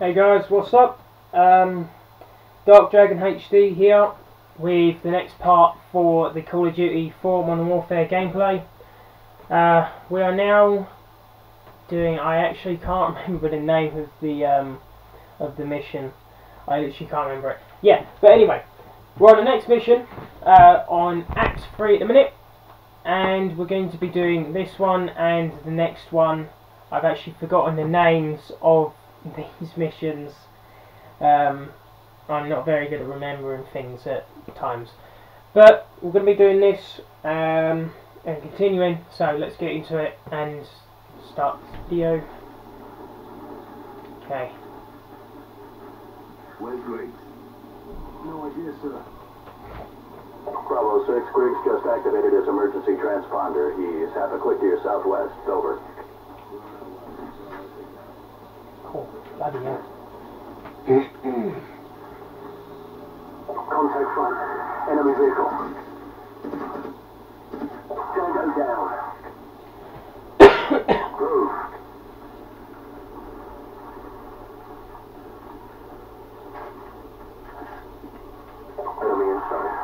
Hey guys, what's up? Um, Dark Dragon HD here with the next part for the Call of Duty 4 Modern Warfare gameplay. Uh, we are now doing. I actually can't remember the name of the um, of the mission. I literally can't remember it. Yeah, but anyway, we're on the next mission uh, on Act 3 at the minute, and we're going to be doing this one and the next one. I've actually forgotten the names of these missions. Um, I'm not very good at remembering things at times. But we're going to be doing this um, and continuing, so let's get into it and start the video. Okay. Where's Griggs? No idea, sir. Bravo 6, Griggs just activated his emergency transponder. He's half a click to your southwest. Over. Bloody hell. Contact front. Enemy vehicle. Tango down. Move. Enemy inside.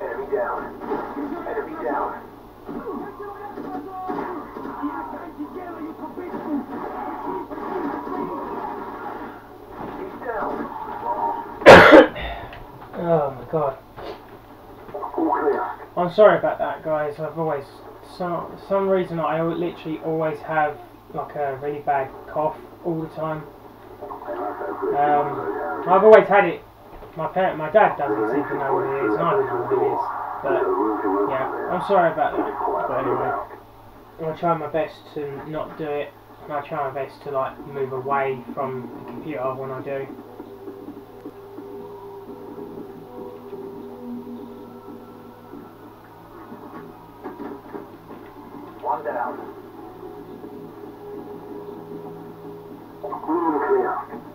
Enemy down. Enemy down. He's down. Oh my god. All clear. I'm sorry about that, guys. I've always, some some reason I literally always have like a really bad cough all the time. Um, I've always had it. My parent, my dad doesn't seem to know what it is, and I don't know what it is. But yeah, I'm sorry about that. But anyway, I'll try my best to not do it. I'll try my best to like move away from the computer when I do. Room clear. This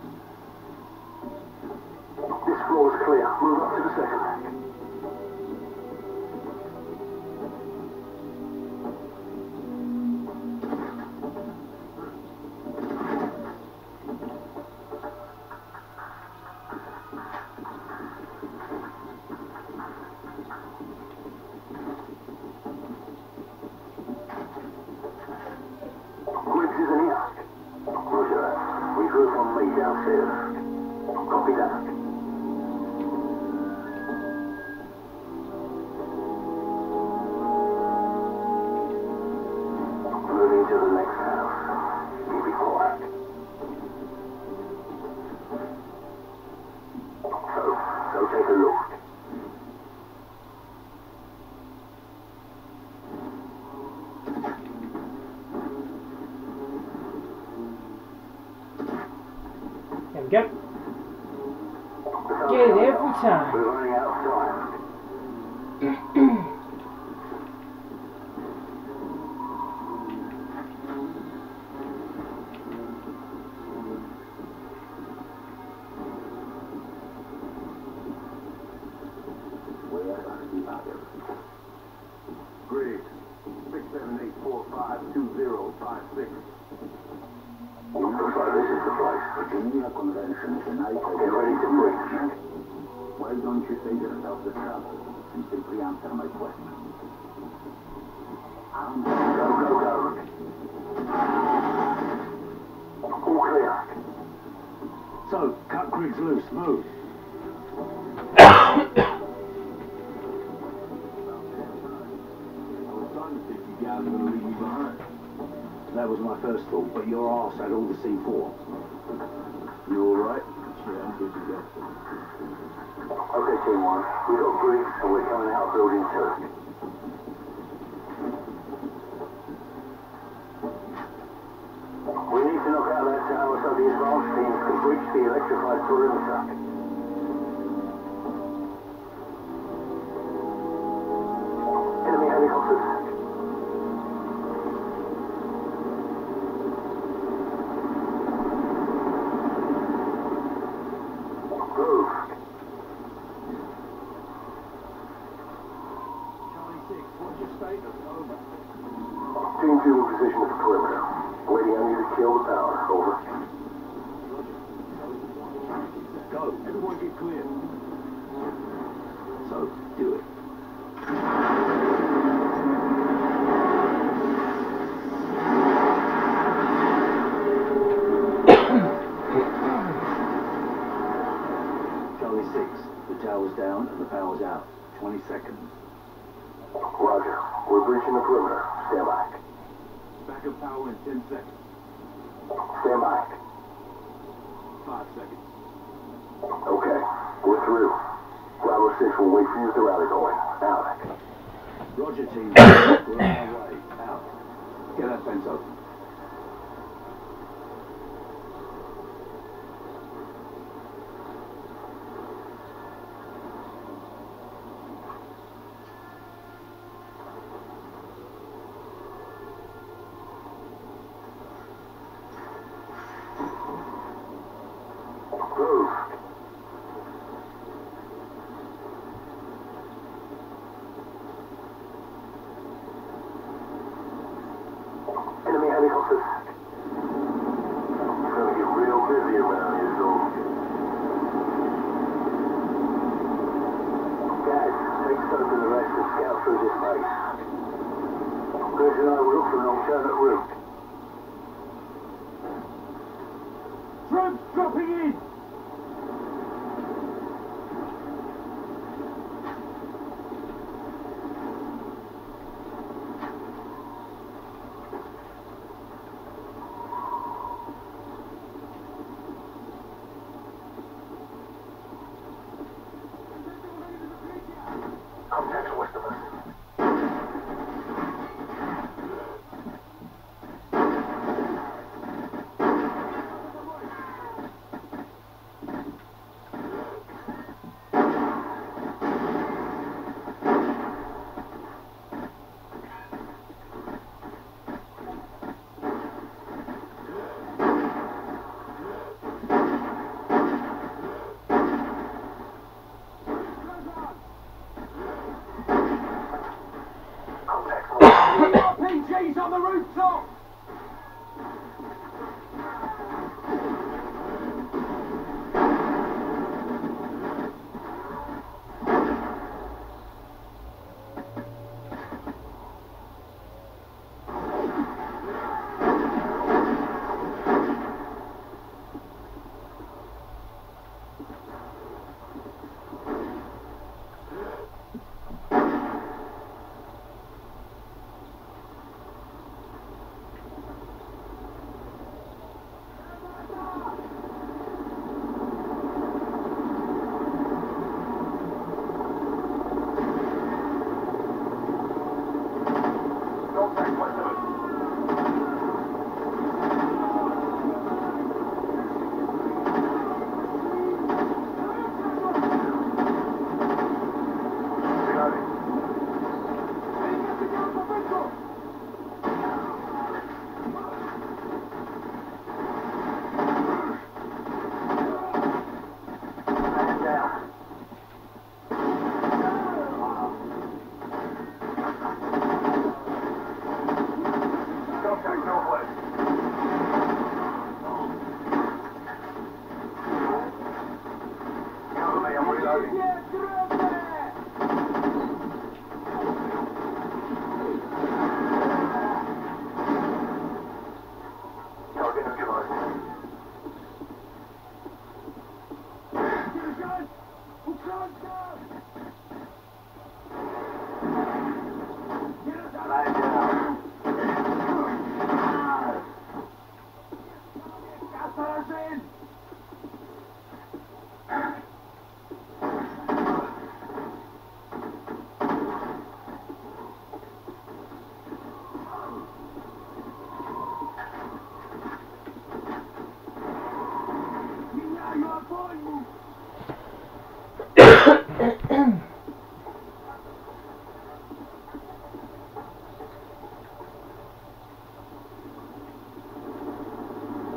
time. We're running out of time. Griggs. Six seven eight four five two zero five six. Looks like this is the place. Virginia Convention tonight. Get ready to breach. Don't and simply answer my question? Go, go, go. All clear. So, cut Griggs loose. Move. That was my first thought, but your arse had all the C4. You all Okay, Team 1. We've got Griggs and we're coming out building 2. We need to knock out that tower so the advanced teams can breach the electrified perimeter. Enemy helicopters. in seconds.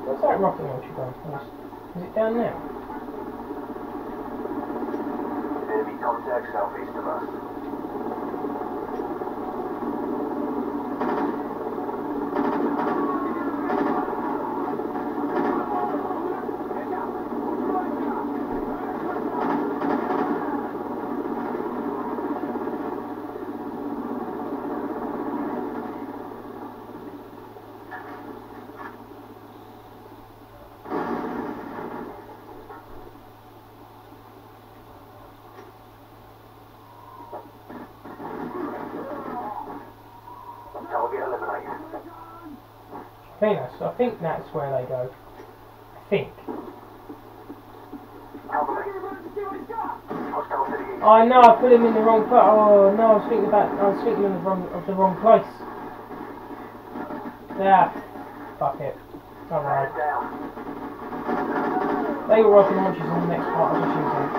What's that rocket launcher going towards? Is it down there? Enemy contact southeast of us. I that's I think that's where they go. I think. Oh no, I put him in the wrong place. Oh no, I was thinking about I was thinking of the wrong of the wrong place. Yeah. Fuck it. Alright. They were rocket launchers on the next part of the shooting.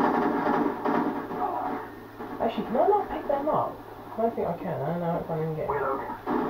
Actually, can I not pick them up? I don't think I can. I don't know if I can get.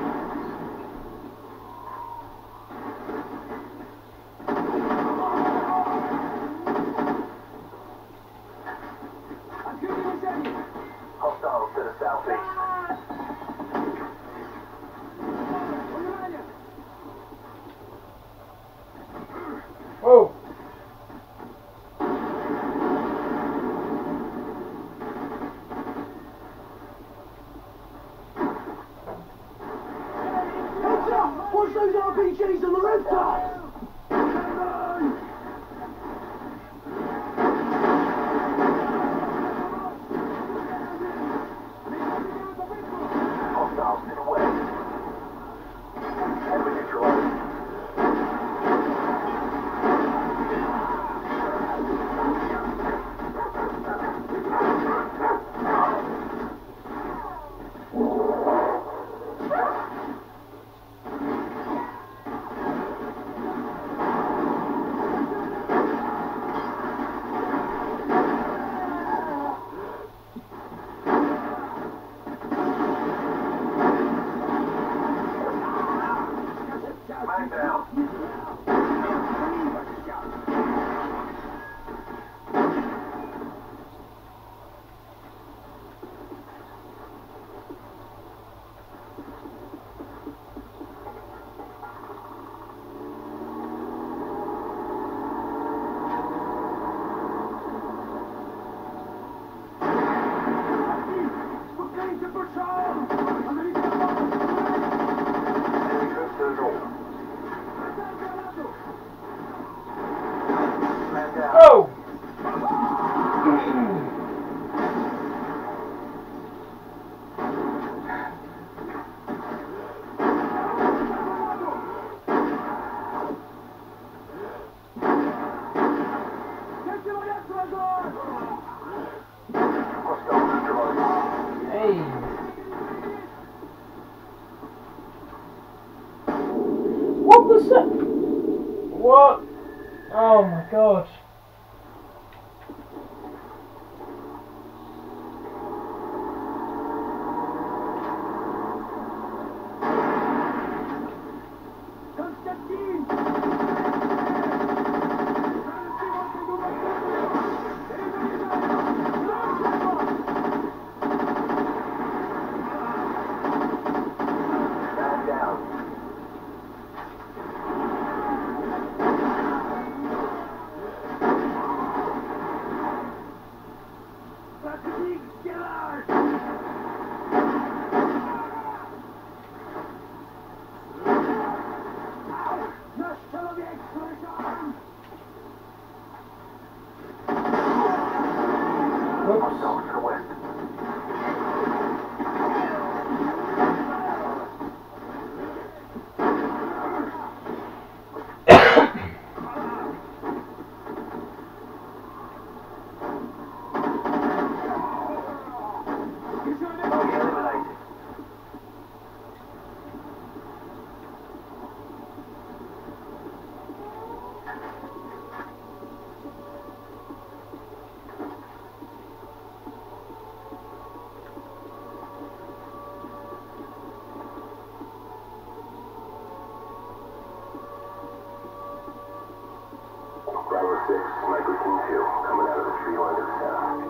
This one's the treeline of sound.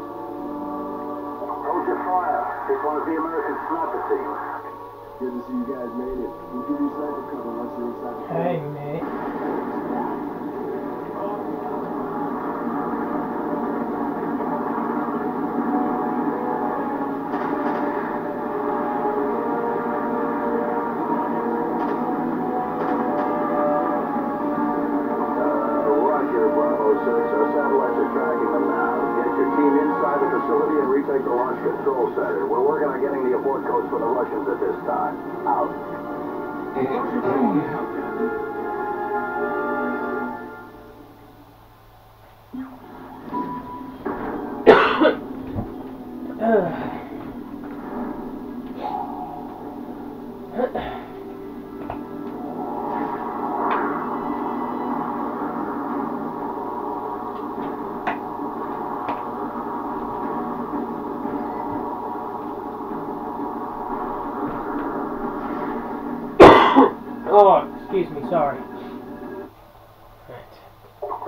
Hold your fire. It's one of the American sniper team. Good to see you guys made it. We'll give you sniper cover once you're inside the Hey, mate. The launch control center. We're working on getting the abort codes for the Russians at this time. Out. Mm-hmm.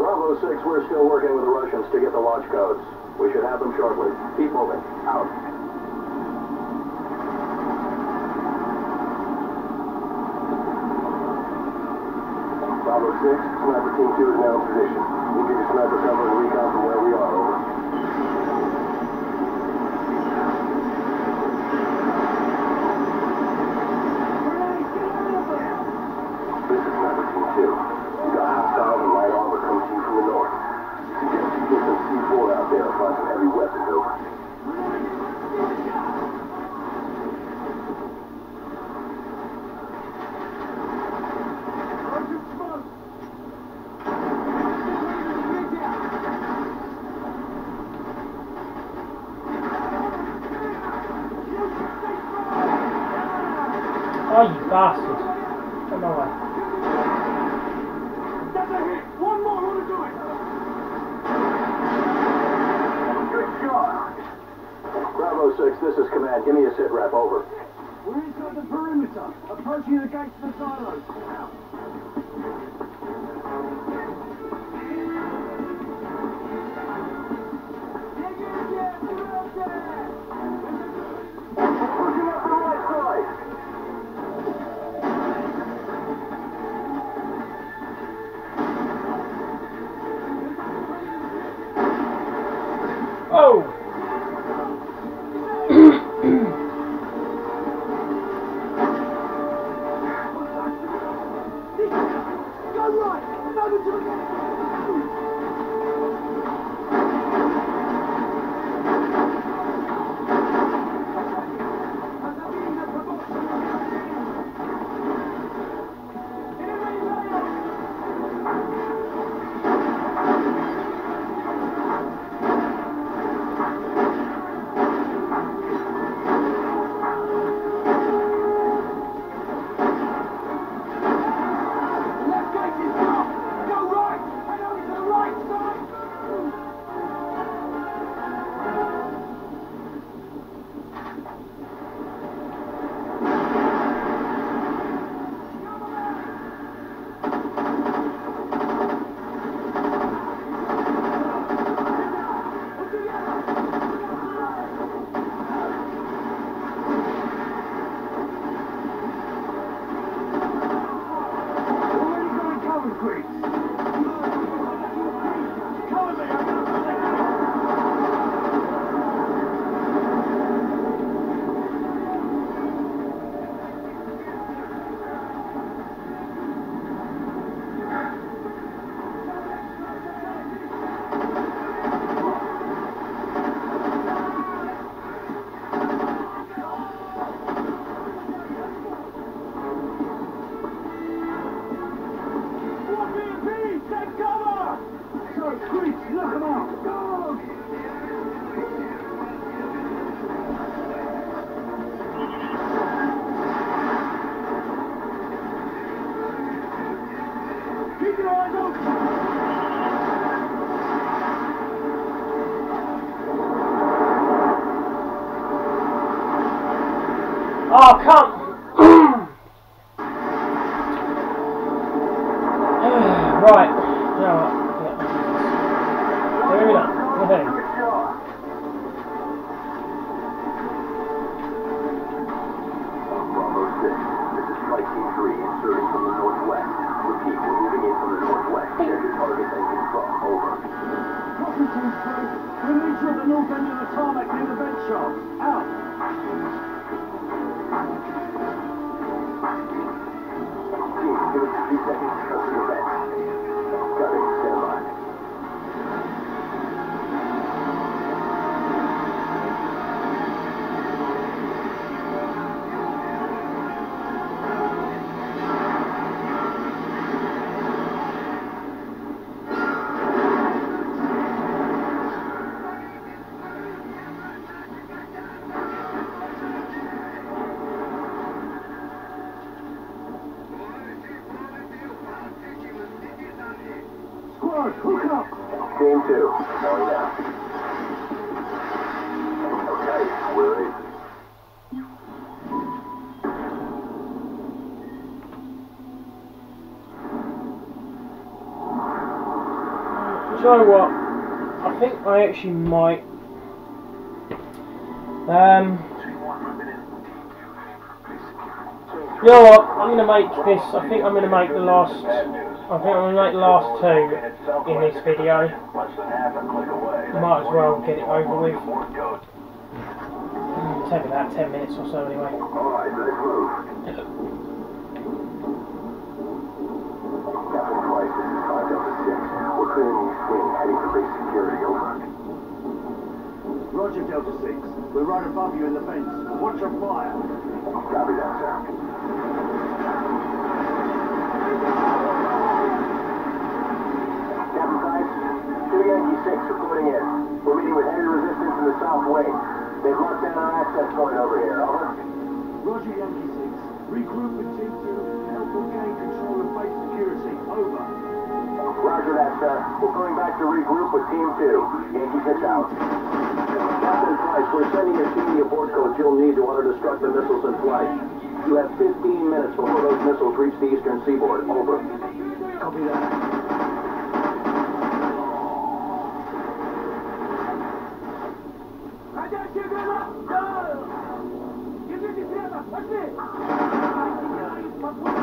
Bravo 6, we're still working with the Russians to get the launch codes. We should have them shortly. Keep moving. Out. Bravo 6, Sniper Team 2 is now in position. We'll give you sniper cover and recon from where we are, over. Right. Yeah. Fair enough. Go ahead. Bravo 6, this is Flight Team 3, inserting from the northwest. Repeat, we're moving in from the northwest. Check your targets and confirm. Over. Copy team three. We need you the north end of the tarmac near the vent shaft. Out! Give us few seconds to cover the vent. Got you know what? I think I actually might. Um, you know what? I'm gonna make this. I think I'm gonna make the last. I think I'm gonna make the last two in this video. Might as well get it over with. Take about 10 minutes or so anyway. Clearing swing, heading for base security, over. Roger, Delta 6. We're right above you in the fence. Watch your fire. Copy that, sir. Captain Price, 2 Yankee 6 reporting in. We're meeting with heavy resistance in the south wing. They've locked down our access point over here, over. Roger, Yankee 6. Regroup with Team 2 help them gain control of base security. Over. Roger that, sir. We're going back to regroup with Team 2. Yankee 6 out. Captain Price, we're sending a team the abort codes you'll need to auto-destruct the missiles in flight. You have 15 minutes before those missiles reach the eastern seaboard. Over. Copy that. Ah,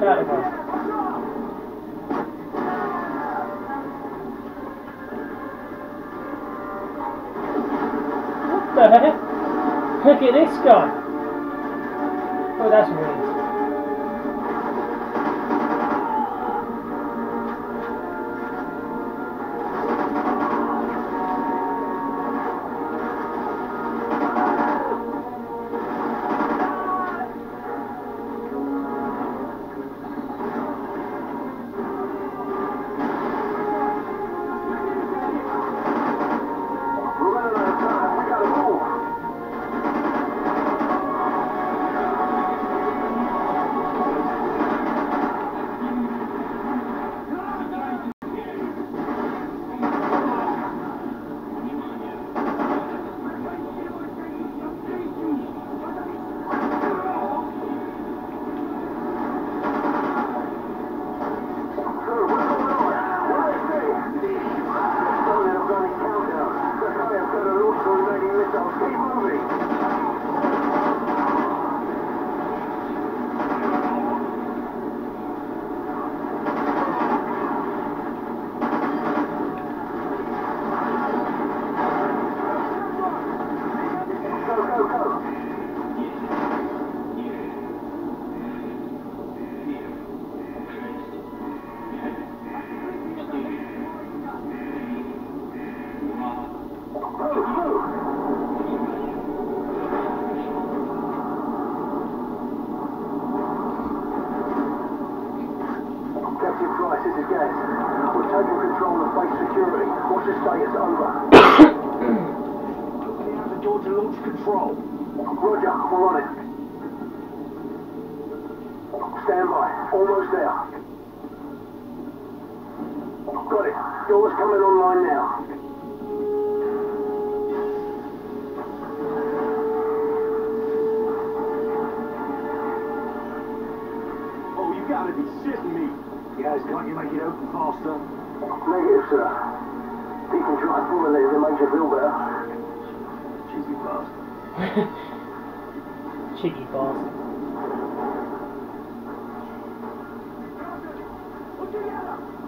goddamn Captain Price, this is Gaz. We're taking control of base security. What's the status? Over. Opening out the door to launch control. Roger, we're on it. Stand by. Almost there. Got it. Doors coming online now. should do well. Cheeky boss. Cheeky boss. Together!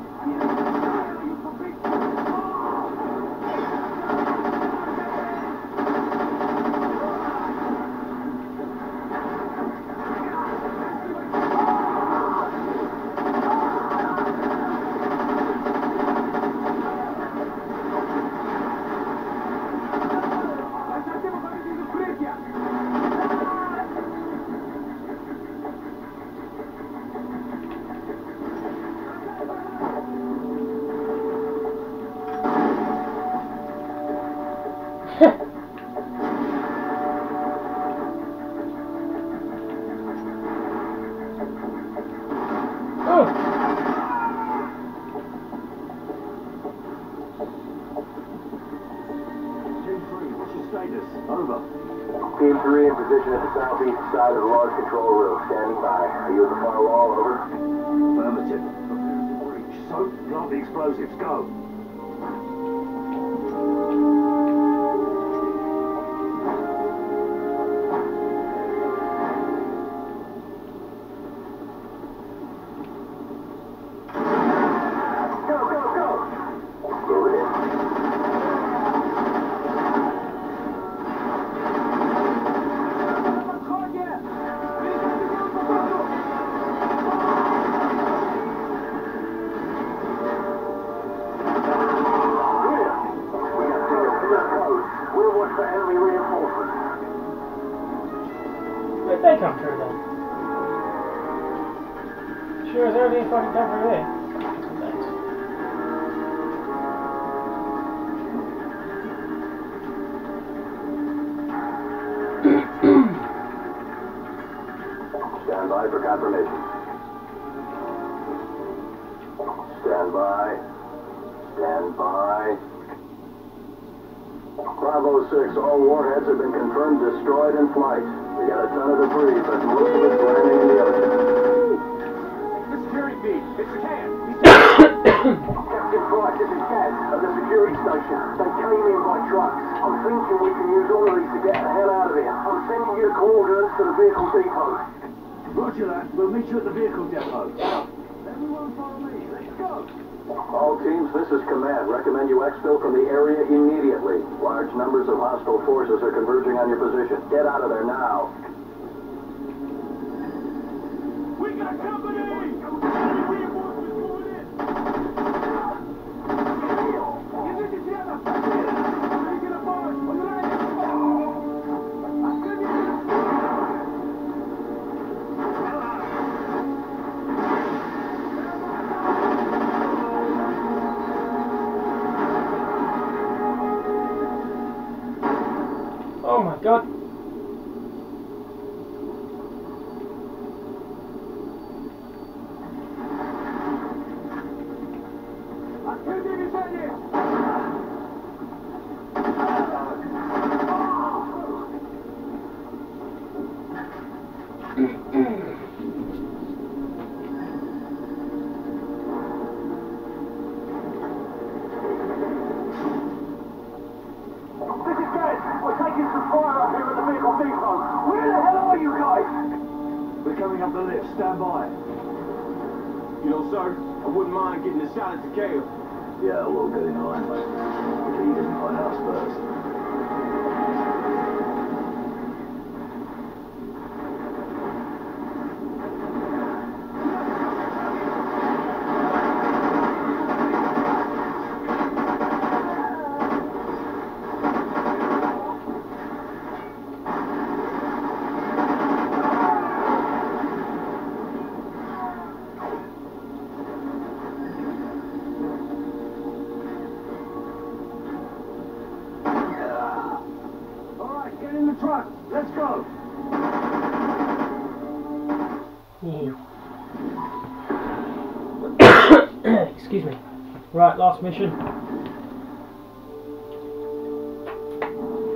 Explosives. Go. Reinforcements. They come through then? Sure as everything fucking come through here. Stand by for confirmation. Stand by. Stand by. Bravo 6, all warheads have been confirmed destroyed in flight. We got a ton of debris, but most of it's landing in the ocean. The security feed. It's Cam. Captain Price, this is Ted at the security station. They came in by truck. I'm thinking we can use all of these to get the hell out of here. I'm sending you coordinates to the vehicle depot. Roger that. We'll meet you at the vehicle depot. Everyone follow me. Let's go. All teams, this is command. Recommend you exfil from the area immediately. Large numbers of hostile forces are converging on your position. Get out of there now. We got company! Last mission.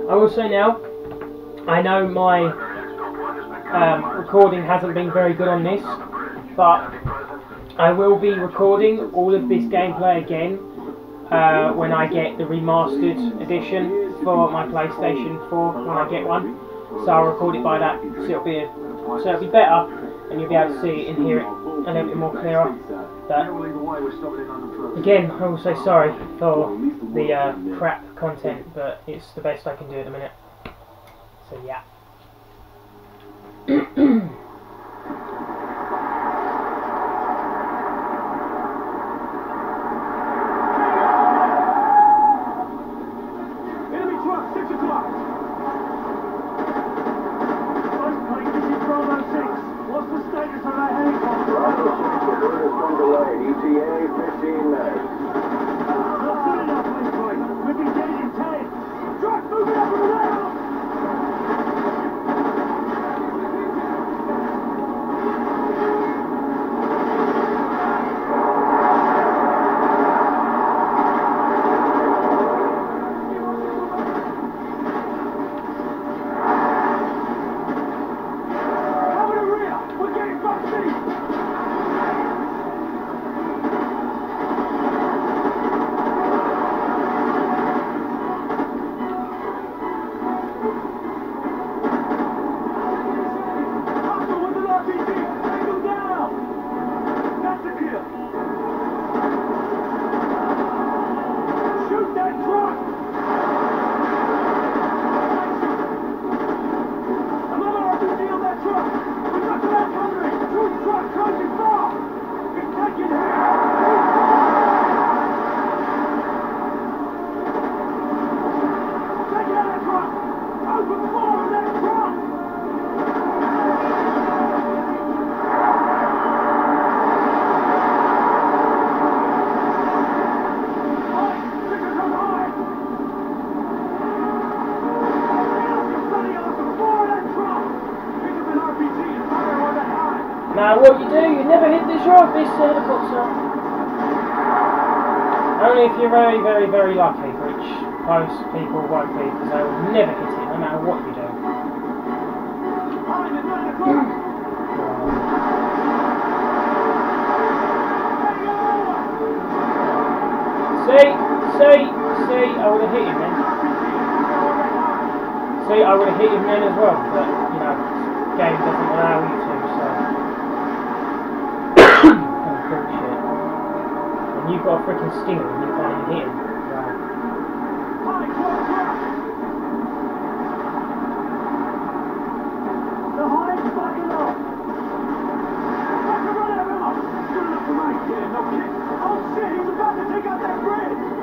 I will say now, I know my um, recording hasn't been very good on this, but I will be recording all of this gameplay again uh, when I get the remastered edition for my PlayStation 4 when I get one. So I'll record it by that, so it'll be a, so it'll be better, and you'll be able to see it and hear it a little bit more clearer. But again, I will say sorry for the uh, crap content, but it's the best I can do at the minute. So yeah. Now what you do, you never hit this rock, this helicopter. Only if you're very, very, very lucky, which most people won't be, because they will never hit it, no matter what you do. See, see, see, I would have hit him then. See, I would have hit him then as well, but, you know, game doesn't allow you to, so. oh, bullshit. And you've got a freaking stinger and you can't even hit him. Right. The high's fucking off! Fucking run out of off! Good enough for me. Yeah, no kidding. Oh shit, he's about to take out that bridge!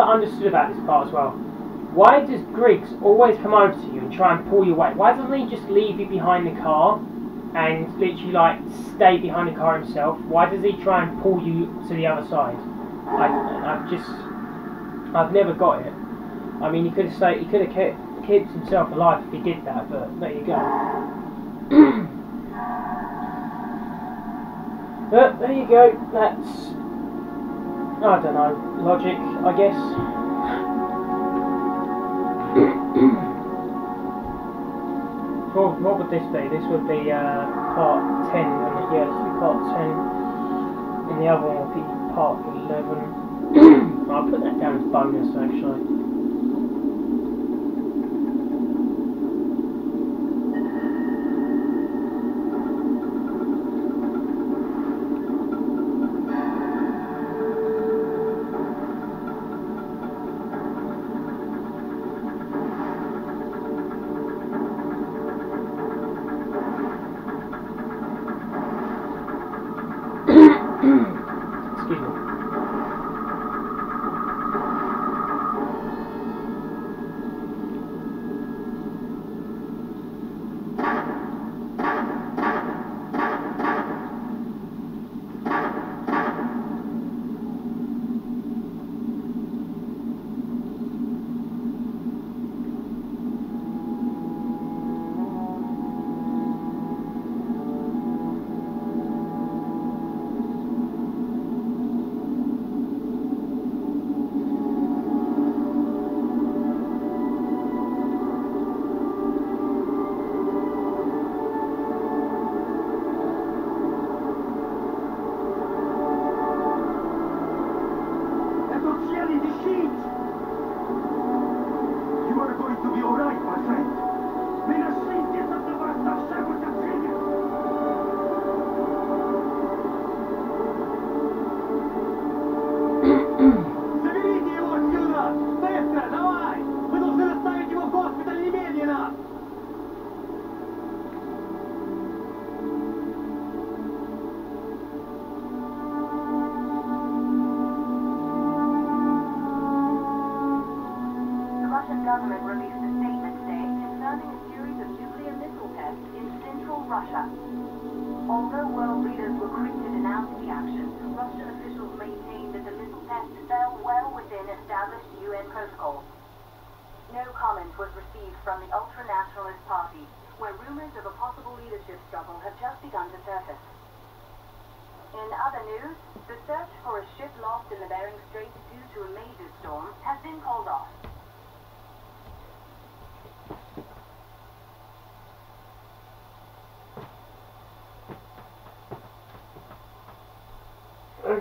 Never understood about this part as well. Why does Griggs always come over to you and try and pull you away? Why doesn't he just leave you behind the car and literally like stay behind the car himself? Why does he try and pull you to the other side? I, I've just, I've never got it. I mean, he could have stayed, he could have kept, kept himself alive if he did that, but there you go. but there you go. That's I don't know, logic, I guess. what, what would this be? This would be uh, part 10, wouldn't it? Yeah, this would be part 10. And the other one would be part 11. I'll put that down as bonus, actually. You'll be all right, my friend. Let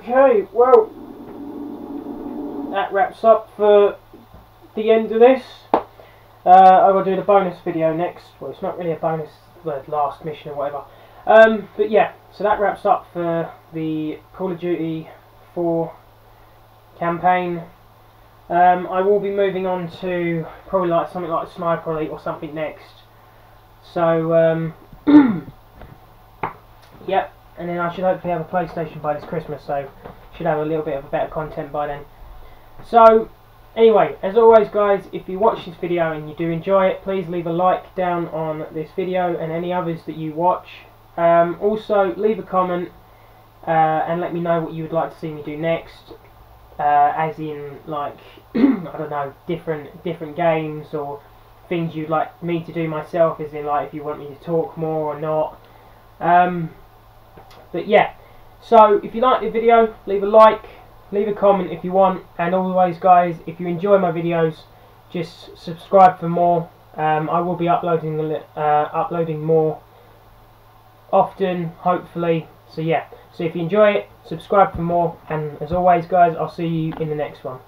Okay, well, that wraps up for the end of this. Uh, I will do the bonus video next. Well, it's not really a bonus, the last mission or whatever. Um, but yeah, so that wraps up for the Call of Duty 4 campaign. Um, I will be moving on to probably like something like Sniper Elite or something next. So, um, yep, and then I should hopefully have a PlayStation by this Christmas, so should have a little bit of a better content by then. So, anyway, as always guys, if you watch this video and you do enjoy it, please leave a like down on this video and any others that you watch. Um, also, leave a comment uh, and let me know what you would like to see me do next. Uh, as in, like, I don't know, different different games or things you'd like me to do myself, as in, like, if you want me to talk more or not. Um, but yeah, so if you like the video, leave a like, leave a comment if you want, and always guys, if you enjoy my videos, just subscribe for more. Um, I will be uploading uh, uploading more often, hopefully. So yeah, so if you enjoy it, subscribe for more, and as always guys, I'll see you in the next one.